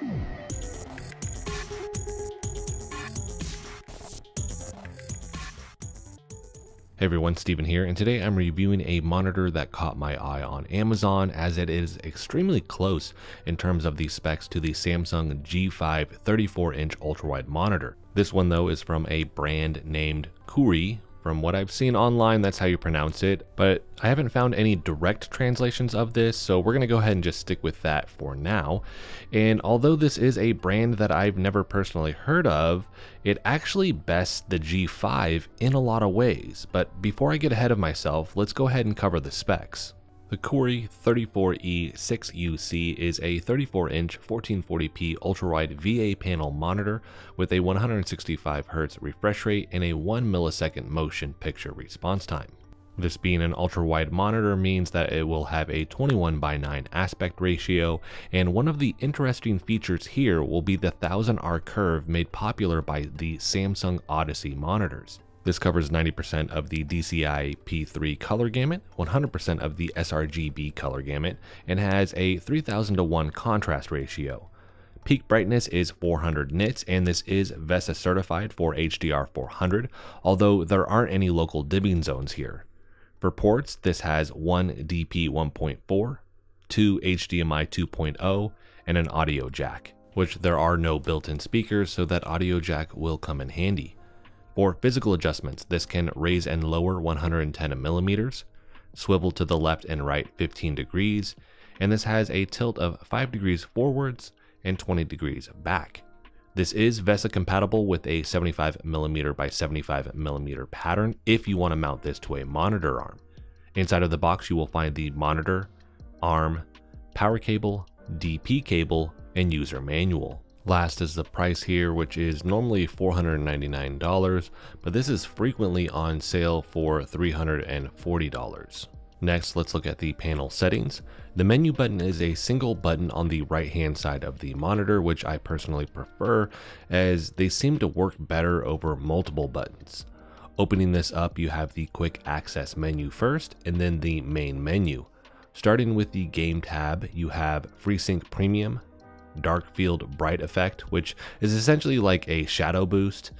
Hey everyone, Steven here, and today I'm reviewing a monitor that caught my eye on Amazon as it is extremely close in terms of the specs to the Samsung G5 34-inch ultrawide monitor. This one though is from a brand named Koorui, from what I've seen online, that's how you pronounce it, but I haven't found any direct translations of this, so we're to go ahead and just stick with that for now. And although this is a brand that I've never personally heard of, it actually bests the G5 in a lot of ways. But before I get ahead of myself, let's go ahead and cover the specs. The Koorui 34E6UC is a 34-inch 1440p ultrawide VA panel monitor with a 165Hz refresh rate and a 1 millisecond motion picture response time. This being an ultra-wide monitor means that it will have a 21 by 9 aspect ratio, and one of the interesting features here will be the 1000R curve made popular by the Samsung Odyssey monitors. This covers 90% of the DCI P3 color gamut, 100% of the sRGB color gamut, and has a 3000 to 1 contrast ratio. Peak brightness is 400 nits, and this is VESA certified for HDR 400, although there aren't any local dimming zones here. For ports, this has one DP 1.4, two HDMI 2.0, and an audio jack, which there are no built-in speakers, so that audio jack will come in handy. For physical adjustments, this can raise and lower 110 millimeters, swivel to the left and right 15 degrees, and this has a tilt of 5 degrees forwards and 20 degrees back. This is VESA compatible with a 75mm by 75mm pattern if you want to mount this to a monitor arm. Inside of the box you will find the monitor, arm, power cable, DP cable, and user manual. Last is the price here, which is normally $499, but this is frequently on sale for $340. Next, let's look at the panel settings. The menu button is a single button on the right hand side of the monitor, which I personally prefer as they seem to work better over multiple buttons. Opening this up, you have the quick access menu first and then the main menu. Starting with the game tab, you have FreeSync Premium, dark field bright effect, which is essentially like a shadow boost.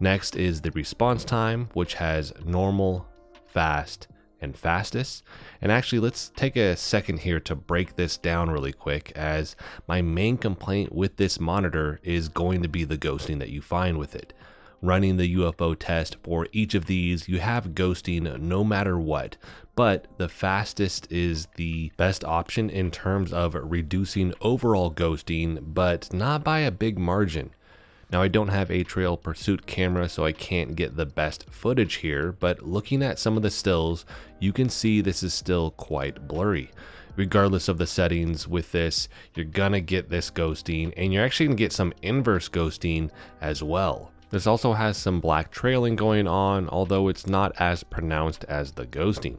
Next is the response time, which has normal, fast, and fastest. And actually, let's take a second here to break this down really quick as my main complaint with this monitor is going to be the ghosting that you find with it running the UFO test for each of these, you have ghosting no matter what, but the fastest is the best option in terms of reducing overall ghosting, but not by a big margin. Now I don't have a trail pursuit camera so I can't get the best footage here, but looking at some of the stills, you can see this is still quite blurry. Regardless of the settings with this, you're gonna get this ghosting and you're actually gonna get some inverse ghosting as well. This also has some black trailing going on, although it's not as pronounced as the ghosting.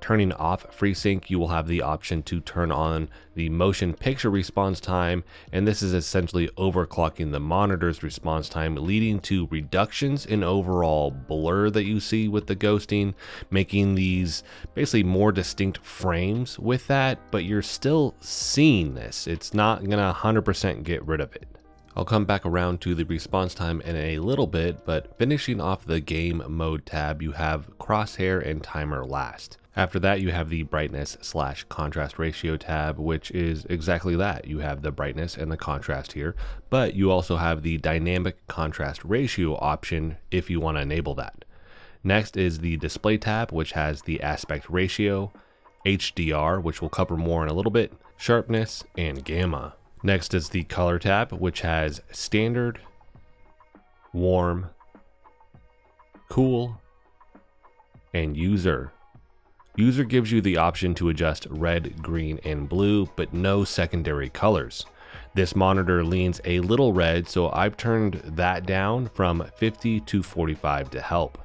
Turning off FreeSync, you will have the option to turn on the motion picture response time, and this is essentially overclocking the monitor's response time, leading to reductions in overall blur that you see with the ghosting, making these basically more distinct frames with that, but you're still seeing this. It's not gonna 100% get rid of it. I'll come back around to the response time in a little bit, but finishing off the game mode tab, you have crosshair and timer last. After that, you have the brightness slash contrast ratio tab, which is exactly that. You have the brightness and the contrast here, but you also have the dynamic contrast ratio option if you want to enable that. Next is the display tab, which has the aspect ratio, HDR, which we'll cover more in a little bit, sharpness, and gamma. Next is the color tab, which has standard, warm, cool, and user. User gives you the option to adjust red, green, and blue, but no secondary colors. This monitor leans a little red, so I've turned that down from 50 to 45 to help.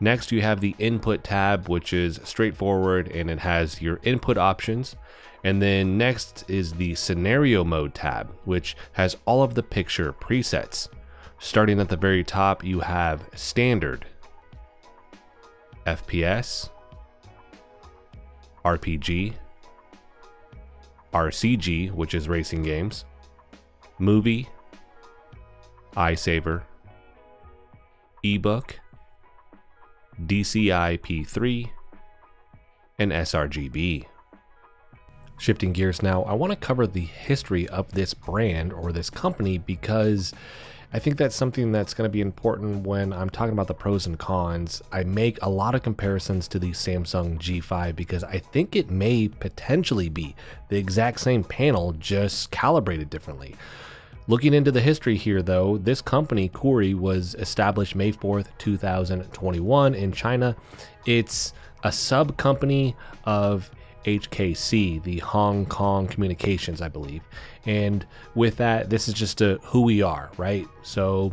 Next, you have the input tab, which is straightforward and it has your input options. And then next is the scenario mode tab, which has all of the picture presets. Starting at the very top, you have standard, FPS, RPG, RCG, which is racing games, movie, iSaver, ebook, DCI P3, and sRGB. Shifting gears now, I want to cover the history of this brand or this company because I think that's something that's going to be important when I'm talking about the pros and cons. I make a lot of comparisons to the Samsung G5 because I think it may potentially be the exact same panel, just calibrated differently. Looking into the history here, though, this company, Koorui, was established May 4th, 2021 in China. It's a sub company of HKC, the Hong Kong Communications, I believe. And with that, this is just a, who we are, right? So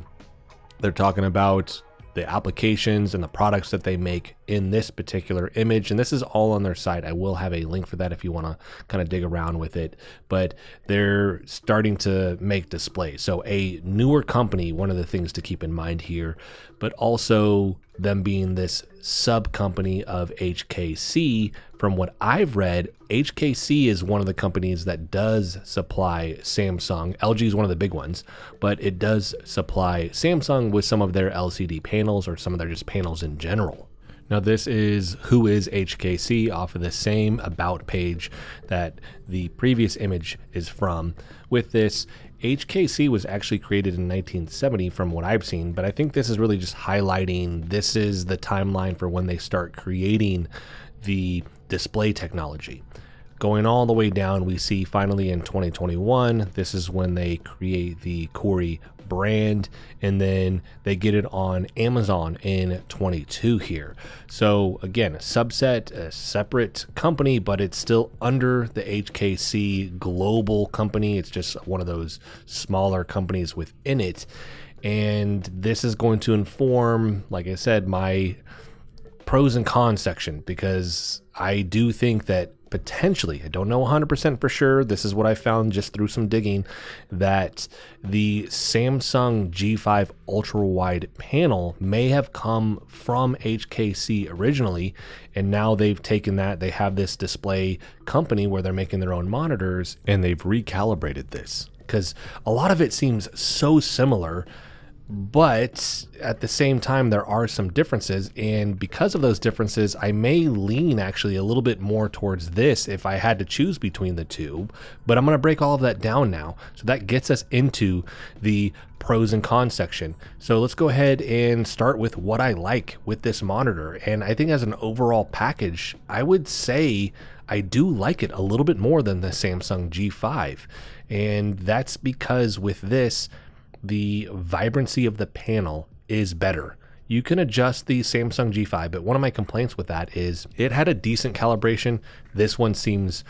they're talking about the applications and the products that they make in this particular image. And this is all on their site. I will have a link for that if you want to kind of dig around with it. But they're starting to make displays. So, a newer company, one of the things to keep in mind here, but also them being this sub company of HKC. From what I've read, HKC is one of the companies that does supply Samsung. LG is one of the big ones, but it does supply Samsung with some of their LCD panels or some of their just panels in general. Now, this is who is HKC off of the same about page that the previous image is from. With this, HKC was actually created in 1970 from what I've seen, but I think this is really just highlighting this is the timeline for when they start creating the display technology. Going all the way down, we see finally in 2021, this is when they create the Koorui brand and then they get it on Amazon in 22 here. So again, a subset, a separate company, but it's still under the HKC global company. It's just one of those smaller companies within it. And this is going to inform, like I said, my pros and cons section because I do think that potentially, I don't know 100% for sure, this is what I found just through some digging, that the Samsung G5 ultra wide panel may have come from HKC originally, and now they've taken that, they have this display company where they're making their own monitors, and they've recalibrated this. Because a lot of it seems so similar but at the same time there are some differences. And because of those differences i may lean actually a little bit more towards this if i had to choose between the two but i'm going to break all of that down now. So that gets us into the pros and cons section. So let's go ahead and start with what i like with this monitor. And i think as an overall package i would say i do like it a little bit more than the samsung g5 and that's because with this the vibrancy of the panel is better. You can adjust the Samsung G5, but one of my complaints with that is it had a decent calibration. This one seems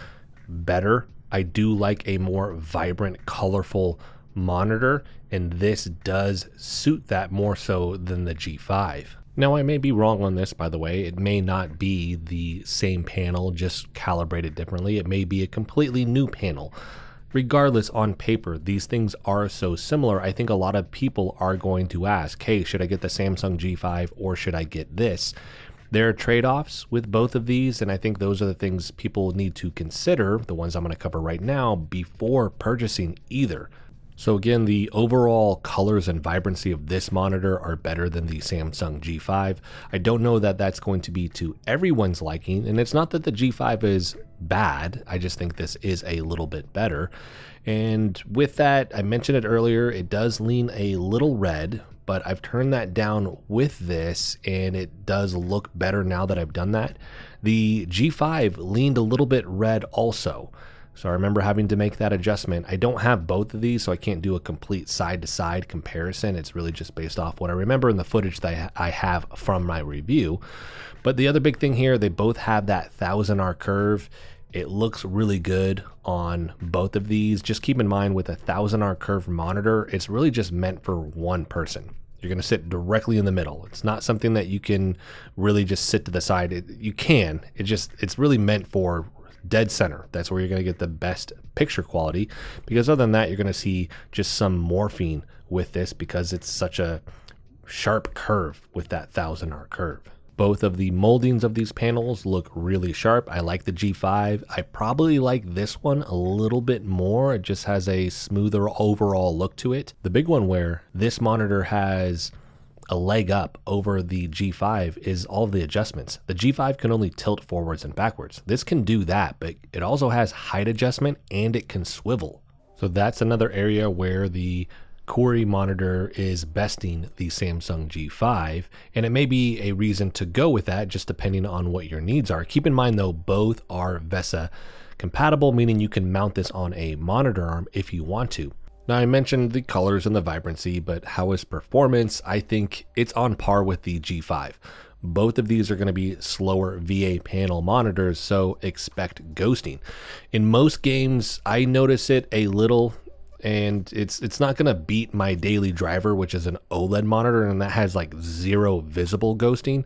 better. I do like a more vibrant, colorful monitor, and this does suit that more so than the G5. Now, I may be wrong on this, by the way. It may not be the same panel, just calibrated differently. It may be a completely new panel regardless, on paper, these things are so similar. I think a lot of people are going to ask, hey, should I get the Samsung G5 or should I get this? There are trade offs with both of these, and I think those are the things people need to consider, the ones I'm going to cover right now, before purchasing either. So again, the overall colors and vibrancy of this monitor are better than the Samsung G5. I don't know that that's going to be to everyone's liking, and it's not that the G5 is bad. I just think this is a little bit better. And with that, I mentioned it earlier, it does lean a little red, but I've turned that down with this and it does look better now that I've done that. The G5 leaned a little bit red also. So I remember having to make that adjustment. I don't have both of these, so I can't do a complete side to side comparison. It's really just based off what I remember in the footage that I have from my review. But the other big thing here, they both have that 1000 R curve. It looks really good on both of these. Just keep in mind with a 1000 R curve monitor, it's really just meant for one person. You're going to sit directly in the middle. It's not something that you can really just sit to the side. It, you can. It just it's really meant for dead center. That's where you're going to get the best picture quality. Because other than that, you're going to see just some morphine with this because it's such a sharp curve with that 1000 R curve. Both of the moldings of these panels look really sharp. I like the G5. I probably like this one a little bit more. It just has a smoother overall look to it. The big one where this monitor has a leg up over the G5 is all the adjustments. The G5 can only tilt forwards and backwards. This can do that, but it also has height adjustment and it can swivel. So that's another area where the Koorui monitor is besting the Samsung G5, and it may be a reason to go with that just depending on what your needs are. Keep in mind though, both are VESA compatible, meaning you can mount this on a monitor arm if you want to. Now, I mentioned the colors and the vibrancy, but how is performance? I think it's on par with the G5. Both of these are going to be slower VA panel monitors, so expect ghosting. In most games, I notice it a little and it's it's not going to beat my daily driver which is an OLED monitor and that has like zero visible ghosting.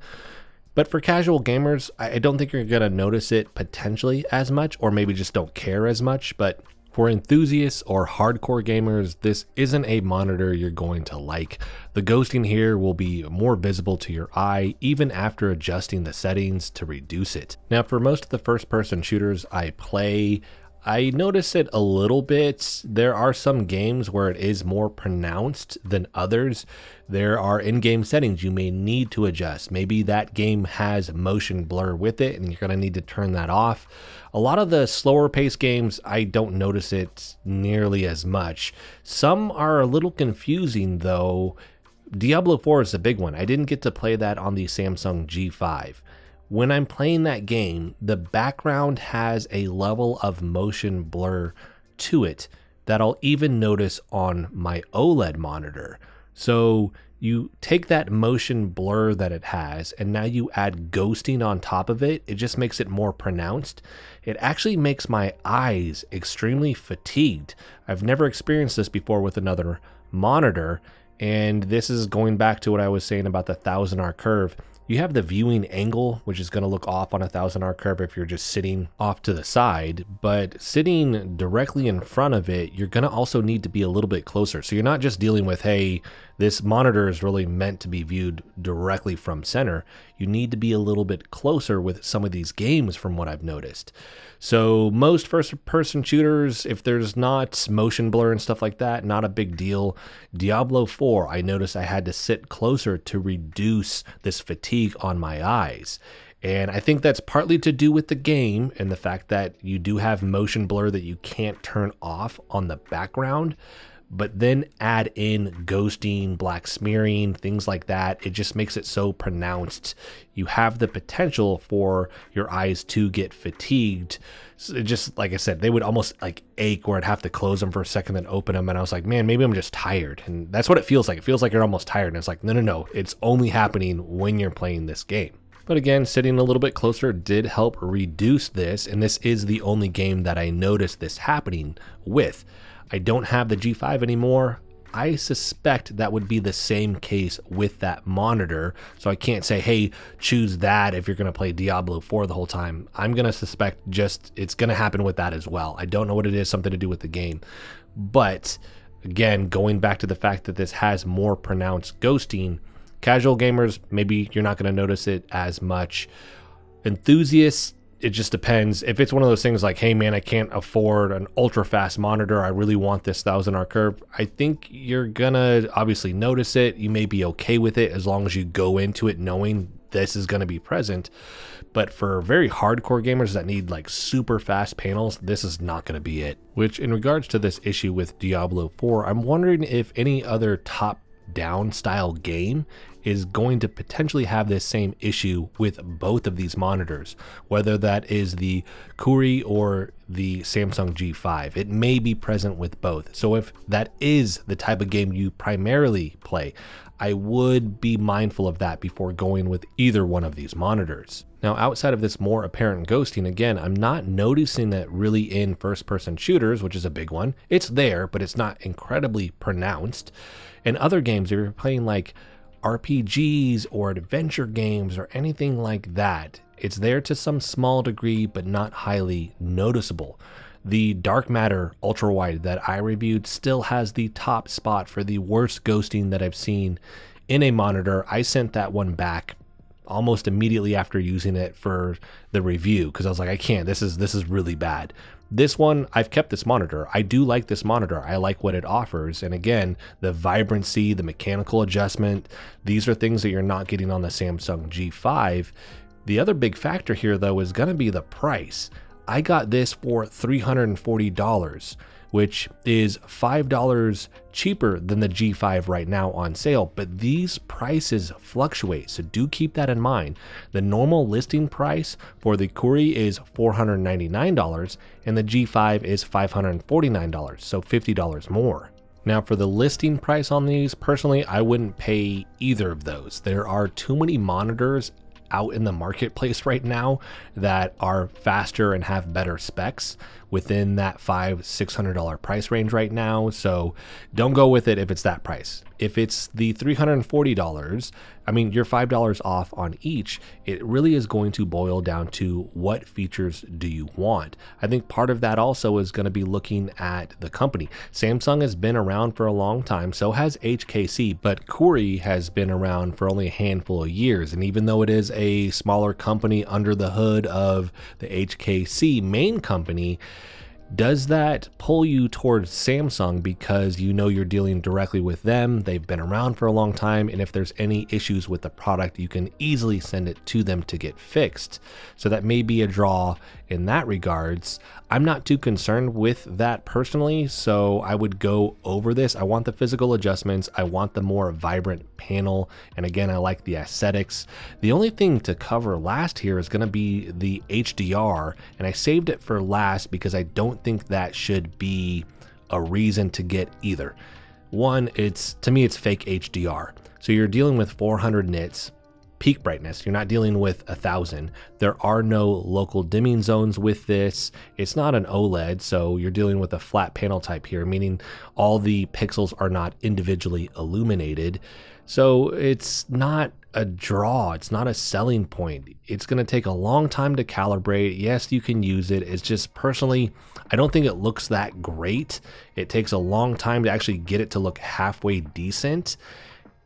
But for casual gamers, I don't think you're going to notice it potentially as much or maybe just don't care as much, but for enthusiasts or hardcore gamers, this isn't a monitor you're going to like. The ghosting here will be more visible to your eye even after adjusting the settings to reduce it. Now for most of the first person shooters I play, I notice it a little bit. There are some games where it is more pronounced than others. There are in-game settings you may need to adjust. Maybe that game has motion blur with it and you're going to need to turn that off. A lot of the slower pace games, I don't notice it nearly as much. Some are a little confusing though. Diablo 4 is a big one. I didn't get to play that on the Samsung G5 when I'm playing that game, the background has a level of motion blur to it that I'll even notice on my OLED monitor. So you take that motion blur that it has and now you add ghosting on top of it, it just makes it more pronounced. It actually makes my eyes extremely fatigued. I've never experienced this before with another monitor. And this is going back to what I was saying about the thousand R curve you have the viewing angle, which is going to look off on a thousand R curve if you're just sitting off to the side, but sitting directly in front of it, you're going to also need to be a little bit closer. So you're not just dealing with, hey, this monitor is really meant to be viewed directly from center. You need to be a little bit closer with some of these games from what I've noticed. So most first person shooters, if there's not motion blur and stuff like that, not a big deal. Diablo 4, I noticed I had to sit closer to reduce this fatigue on my eyes. And I think that's partly to do with the game and the fact that you do have motion blur that you can't turn off on the background but then add in ghosting, black smearing, things like that. It just makes it so pronounced. You have the potential for your eyes to get fatigued. So just like I said, they would almost like ache where I'd have to close them for a second then open them. And I was like, man, maybe I'm just tired. And that's what it feels like. It feels like you're almost tired. And it's like, no, no, no. It's only happening when you're playing this game. But again, sitting a little bit closer did help reduce this, and this is the only game that I noticed this happening with. I don't have the G5 anymore. I suspect that would be the same case with that monitor. So I can't say, hey, choose that if you're going to play Diablo 4 the whole time. I'm going to suspect just it's going to happen with that as well. I don't know what it is, something to do with the game. But again, going back to the fact that this has more pronounced ghosting, casual gamers, maybe you're not going to notice it as much. Enthusiasts, it just depends. If it's one of those things like, hey man, I can't afford an ultra fast monitor, I really want this thousand R curve, I think you're gonna obviously notice it. You may be okay with it as long as you go into it knowing this is gonna be present. But for very hardcore gamers that need like super fast panels, this is not gonna be it. Which in regards to this issue with Diablo 4, I'm wondering if any other top down style game is going to potentially have this same issue with both of these monitors, whether that is the Koorui or the Samsung G5. It may be present with both. So if that is the type of game you primarily play, I would be mindful of that before going with either one of these monitors. Now, outside of this more apparent ghosting, again, I'm not noticing that really in first person shooters, which is a big one. It's there, but it's not incredibly pronounced. In other games, if you're playing like RPGs or adventure games or anything like that. It's there to some small degree, but not highly noticeable. The Dark Matter Ultra Wide that I reviewed still has the top spot for the worst ghosting that I've seen in a monitor. I sent that one back almost immediately after using it for the review because I was like, I can't. This is this is really bad. This one, I've kept this monitor. I do like this monitor. I like what it offers. And again, the vibrancy, the mechanical adjustment, these are things that you're not getting on the Samsung G5. The other big factor here, though, is going to be the price. I got this for $340 which is $5 cheaper than the G5 right now on sale, but these prices fluctuate, so do keep that in mind. The normal listing price for the Koorui is $499 and the G5 is $549, so $50 more. Now, for the listing price on these, personally, I wouldn't pay either of those. There are too many monitors out in the marketplace right now that are faster and have better specs within that five six hundred dollar price range right now. So don't go with it if it's that price. If it's the $340 i mean you're five dollars off on each it really is going to boil down to what features do you want. I think part of that also is going to be looking at the company. Samsung has been around for a long time so has hkc but Koorui has been around for only a handful of years. And even though it is a smaller company under the hood of the hkc main company does that pull you towards Samsung because you know you're dealing directly with them? They've been around for a long time, and if there's any issues with the product, you can easily send it to them to get fixed. So that may be a draw in that regards. I'm not too concerned with that personally, so I would go over this. I want the physical adjustments, I want the more vibrant panel, and again, I like the aesthetics. The only thing to cover last here is going to be the HDR, and I saved it for last because I don't think that should be a reason to get either. One, it's to me, it's fake HDR. So you're dealing with 400 nits, peak brightness. You're not dealing with a thousand. There are no local dimming zones with this. It's not an OLED, so you're dealing with a flat panel type here, meaning all the pixels are not individually illuminated. So it's not a draw. It's not a selling point. It's going to take a long time to calibrate. Yes, you can use it. It's just personally, I don't think it looks that great. It takes a long time to actually get it to look halfway decent.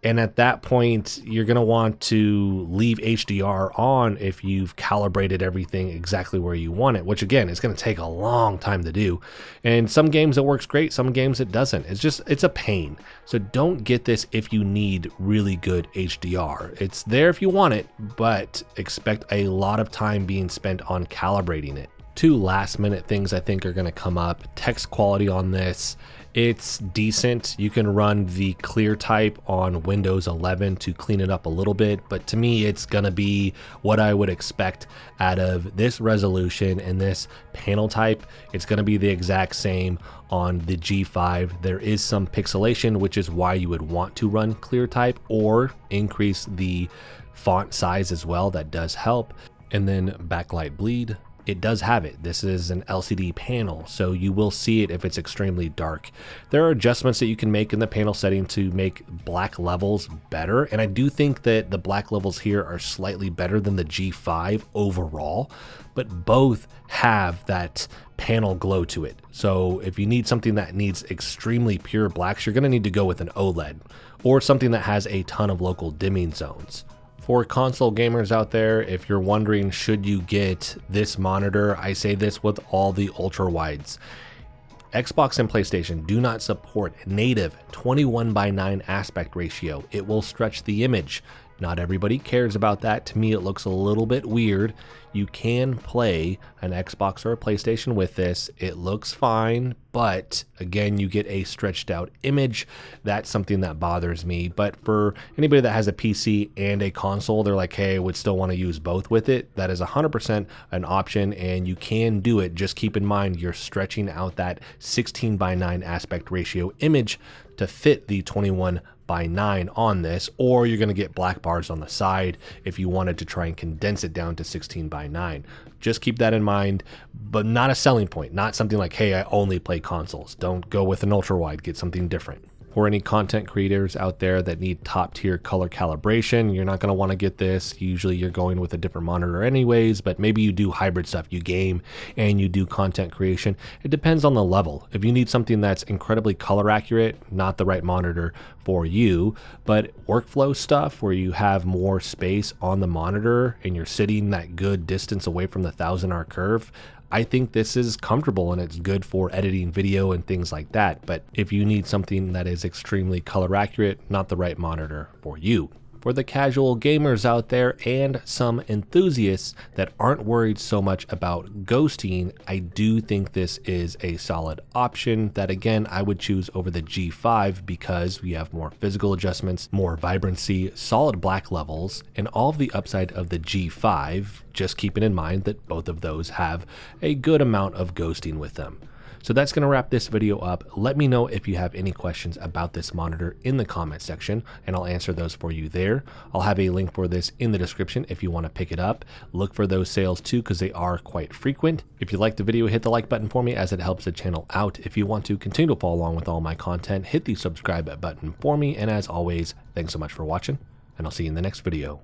And at that point, you're going to want to leave HDR on if you've calibrated everything exactly where you want it, which again is going to take a long time to do. And some games it works great, some games it doesn't. It's just, it's a pain. So don't get this if you need really good HDR. It's there if you want it, but expect a lot of time being spent on calibrating it. Two last minute things I think are going to come up. Text quality on this it's decent. You can run the clear type on Windows 11 to clean it up a little bit, but to me, it's going to be what I would expect out of this resolution and this panel type. It's going to be the exact same on the G5. There is some pixelation, which is why you would want to run clear type or increase the font size as well. That does help. And then backlight bleed it does have it. This is an LCD panel, so you will see it if it's extremely dark. There are adjustments that you can make in the panel setting to make black levels better, and I do think that the black levels here are slightly better than the G5 overall, but both have that panel glow to it. So if you need something that needs extremely pure blacks, you're going to need to go with an OLED or something that has a ton of local dimming zones. For console gamers out there, if you're wondering should you get this monitor, I say this with all the ultra wides. Xbox and PlayStation do not support native 21 by 9 aspect ratio. It will stretch the image. Not everybody cares about that. To me, it looks a little bit weird. You can play an Xbox or a PlayStation with this. It looks fine, but again, you get a stretched out image. That's something that bothers me. But for anybody that has a PC and a console, they're like, hey, I would still want to use both with it. That is 100% an option, and you can do it. Just keep in mind you're stretching out that 16 by 9 aspect ratio image to fit the 21 by 9 on this, or you're going to get black bars on the side if you wanted to try and condense it down to 16 by 9. Just keep that in mind, but not a selling point, not something like, hey, I only play consoles. Don't go with an ultra wide, get something different. For any content creators out there that need top tier color calibration, you're not going to want to get this. Usually you're going with a different monitor anyways, but maybe you do hybrid stuff. You game and you do content creation. It depends on the level. If you need something that's incredibly color accurate, not the right monitor for you, but workflow stuff where you have more space on the monitor and you're sitting that good distance away from the thousand R curve, I think this is comfortable and it's good for editing video and things like that. But if you need something that is extremely color accurate, not the right monitor for you for the casual gamers out there and some enthusiasts that aren't worried so much about ghosting, I do think this is a solid option that again I would choose over the G5 because we have more physical adjustments, more vibrancy, solid black levels, and all of the upside of the G5, just keeping in mind that both of those have a good amount of ghosting with them. So that's going to wrap this video up. Let me know if you have any questions about this monitor in the comment section and I'll answer those for you there. I'll have a link for this in the description if you want to pick it up. Look for those sales too because they are quite frequent. If you liked the video, hit the like button for me as it helps the channel out. If you want to continue to follow along with all my content, hit the subscribe button for me. And as always, thanks so much for watching and I'll see you in the next video.